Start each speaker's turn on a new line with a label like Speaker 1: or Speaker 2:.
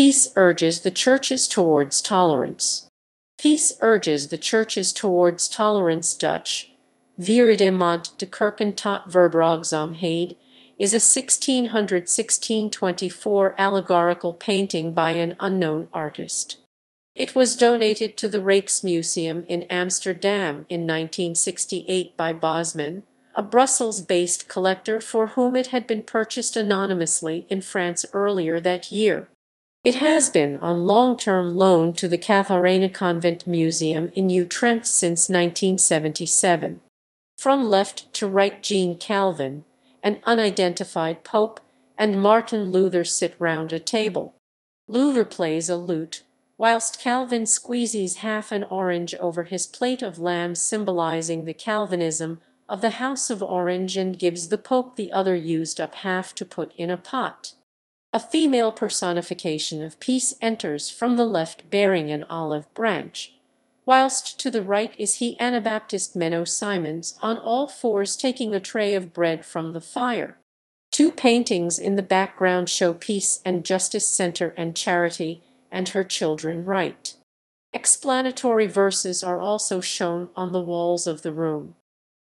Speaker 1: Peace urges the churches towards tolerance. Peace urges the churches towards tolerance Dutch. Vrede maant de Kerken tot Verdraagzaamheid is a 1600-1624 allegorical painting by an unknown artist. It was donated to the Rijksmuseum in Amsterdam in 1968 by Bosman, a Brussels-based collector for whom it had been purchased anonymously in France earlier that year. It has been on long-term loan to the Catharijneconvent Museum in Utrecht since 1977. From left to right Jean Calvin, an unidentified pope, and Martin Luther sit round a table. Luther plays a lute, whilst Calvin squeezes half an orange over his plate of lamb symbolizing the Calvinism of the House of Orange and gives the Pope the other used up half to put in a pot. A female personification of peace enters from the left bearing an olive branch, whilst to the right is he Anabaptist Menno Simons on all fours taking a tray of bread from the fire. Two paintings in the background show Peace and Justice Center and Charity and Her Children Right. Explanatory verses are also shown on the walls of the room.